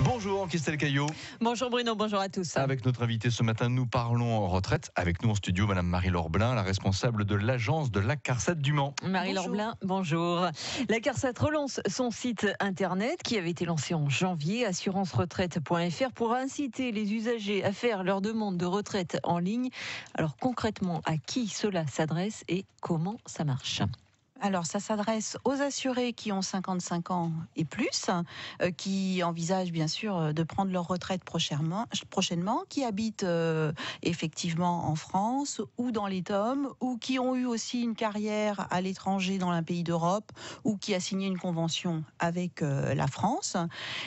Bonjour Christelle Caillot. Bonjour Bruno, bonjour à tous. Avec notre invité ce matin, nous parlons retraite. Avec nous en studio, Madame Marie-Laure Blin, la responsable de l'agence de la CARSAT du Mans. Marie-Laure Blin, bonjour. La CARSAT relance son site internet qui avait été lancé en janvier, assurance-retraite.fr, pour inciter les usagers à faire leur demande de retraite en ligne. Alors concrètement, à qui cela s'adresse et comment ça marche? Alors, ça s'adresse aux assurés qui ont 55 ans et plus, euh, qui envisagent bien sûr euh, de prendre leur retraite prochainement, qui habitent euh, effectivement en France ou dans les tomes, ou qui ont eu aussi une carrière à l'étranger dans un pays d'Europe, ou qui a signé une convention avec la France,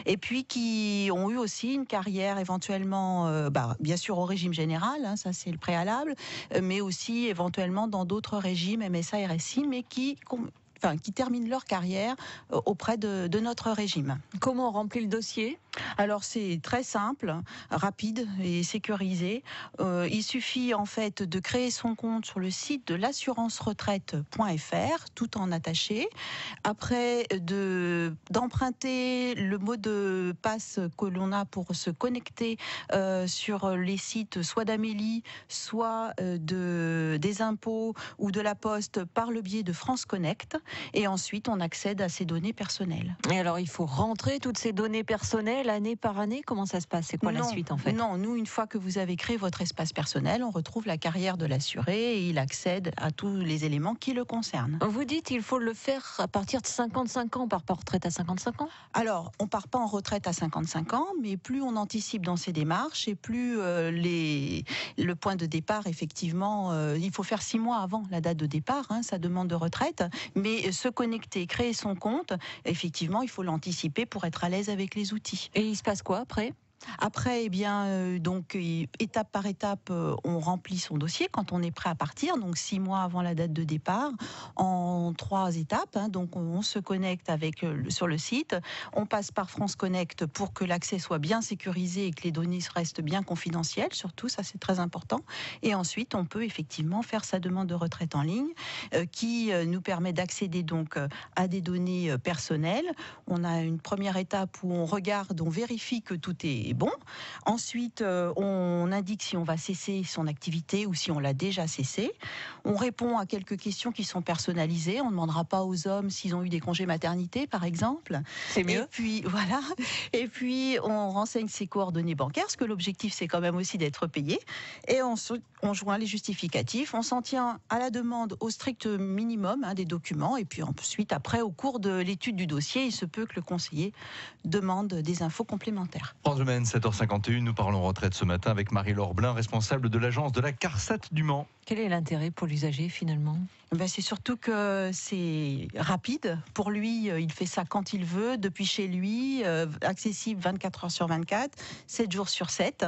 et puis qui ont eu aussi une carrière éventuellement, bah, bien sûr au régime général, hein, ça c'est le préalable, mais aussi éventuellement dans d'autres régimes MSA, RSI, mais qui kom, enfin, qui terminent leur carrière euh, auprès de, de notre régime. Comment on remplit le dossier? Alors c'est très simple, rapide et sécurisé. Euh, il suffit en fait de créer son compte sur le site de l'assurance-retraite.fr, tout en attaché. Après de d'emprunter le mot de passe que l'on a pour se connecter euh, sur les sites soit d'Amélie, soit de des impôts ou de la Poste par le biais de France Connect. Et ensuite on accède à ces données personnelles. Et alors il faut rentrer toutes ces données personnelles année par année? Comment ça se passe? C'est quoi la suite en fait? Non, nous, une fois que vous avez créé votre espace personnel, on retrouve la carrière de l'assuré et il accède à tous les éléments qui le concernent. Vous dites qu'il faut le faire à partir de 55 ans, par retraite à 55 ans? Alors, on part pas en retraite à 55 ans, mais plus on anticipe dans ces démarches et plus euh, les, le point de départ, effectivement, euh, il faut faire six mois avant la date de départ, hein, sa demande de retraite, mais se connecter, créer son compte, effectivement, il faut l'anticiper pour être à l'aise avec les outils. Et il se passe quoi après? Après, eh bien, euh, donc étape par étape, euh, on remplit son dossier quand on est prêt à partir, donc six mois avant la date de départ, en trois étapes. Hein. donc, on se connecte avec euh, sur le site, on passe par France Connect pour que l'accès soit bien sécurisé et que les données restent bien confidentielles. Surtout, ça c'est très important. Et ensuite, on peut effectivement faire sa demande de retraite en ligne, qui nous permet d'accéder donc à des données personnelles. On a une première étape où on regarde, on vérifie que tout est bon. Ensuite, euh, on indique si on va cesser son activité ou si on l'a déjà cessé. On répond à quelques questions qui sont personnalisées. On ne demandera pas aux hommes s'ils ont eu des congés maternité, par exemple. C'est mieux. Et puis voilà. Et puis on renseigne ses coordonnées bancaires, parce que l'objectif c'est quand même aussi d'être payé. Et on joint les justificatifs. On s'en tient à la demande au strict minimum hein, des documents. Et puis ensuite, après, au cours de l'étude du dossier, il se peut que le conseiller demande des infos complémentaires. 7h51, nous parlons retraite ce matin avec Marie-Laure Blin, responsable de l'agence de la CARSAT du Mans. Quel est l'intérêt pour l'usager finalement? Ben C'est surtout que c'est rapide. Pour lui, euh, il fait ça quand il veut, depuis chez lui, euh, accessible 24 heures sur 24, 7 jours sur 7.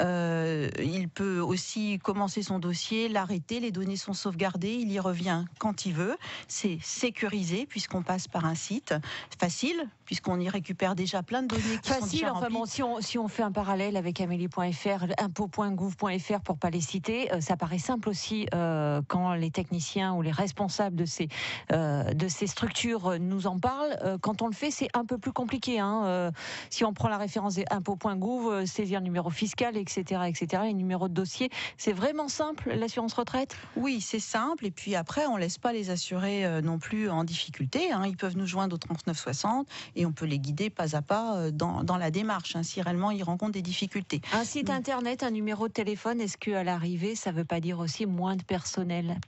Euh, il peut aussi commencer son dossier, l'arrêter, les données sont sauvegardées, il y revient quand il veut. C'est sécurisé puisqu'on passe par un site facile, puisqu'on y récupère déjà plein de données qui facile, sont déjà enfin bon, si, on, si on fait un parallèle avec amélie.fr, impôt.gouv.fr pour pas les citer, ça paraît simple aussi euh, quand les techniciens ou les responsables de ces euh, de ces structures nous en parlent. Euh, quand on le fait, c'est un peu plus compliqué. Hein. si on prend la référence des impôts.gouv, saisir numéro fiscal, etc., etc., les numéros de dossier, c'est vraiment simple l'assurance retraite? Oui, c'est simple. Et puis après, on laisse pas les assurés non plus en difficulté. Hein. Ils peuvent nous joindre au 3960 et on peut les guider pas à pas dans, dans la démarche hein, si réellement ils rencontrent des difficultés. Un site internet, un numéro de téléphone, est-ce qu'à l'arrivée, ça veut pas dire aussi moins de personnel?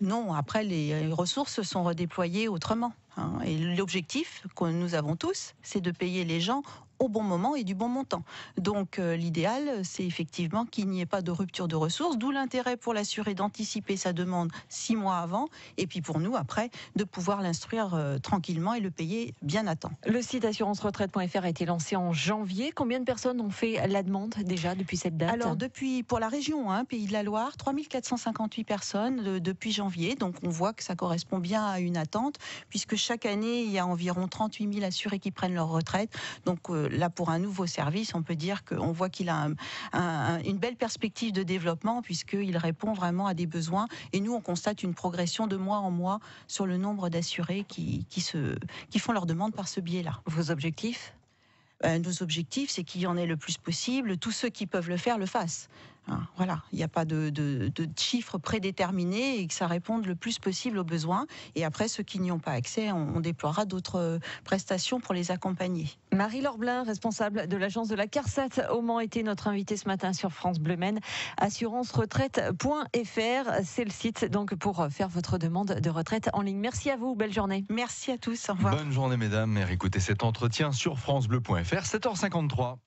Non, après, les ressources sont redéployées autrement. Hein. Et l'objectif que nous avons tous, c'est de payer les gens au bon moment et du bon montant. Donc euh, l'idéal, c'est effectivement qu'il n'y ait pas de rupture de ressources, d'où l'intérêt pour l'assuré d'anticiper sa demande six mois avant, et puis pour nous, après, de pouvoir l'instruire euh, tranquillement et le payer bien à temps. Le site assurance-retraite.fr a été lancé en janvier. Combien de personnes ont fait la demande déjà depuis cette date Alors depuis, pour la région, hein, Pays de la Loire, 3458 personnes depuis janvier, donc on voit que ça correspond bien à une attente, puisque chaque année, il y a environ 38 000 assurés qui prennent leur retraite. Donc euh, là, pour un nouveau service, on peut dire qu'on voit qu'il a une belle perspective de développement puisqu'il répond vraiment à des besoins. Et nous, on constate une progression de mois en mois sur le nombre d'assurés qui, qui, se, qui font leur demande par ce biais-là. Vos objectifs? Euh, nos objectifs, c'est qu'il y en ait le plus possible. Tous ceux qui peuvent le faire le fassent. Hein, voilà, il n'y a pas de, de, de, chiffres prédéterminés et que ça réponde le plus possible aux besoins. Et après, ceux qui n'y ont pas accès, on, on déploiera d'autres euh, prestations pour les accompagner. Marie Lorblin, responsable de l'agence de la CARSAT au Mans, était notre invitée ce matin sur France Bleu Maine. Assurance-retraite.fr, c'est le site donc pour faire votre demande de retraite en ligne. Merci à vous, belle journée. Merci à tous, au revoir. Bonne journée mesdames, et écoutez cet entretien sur francebleu.fr, 7h53.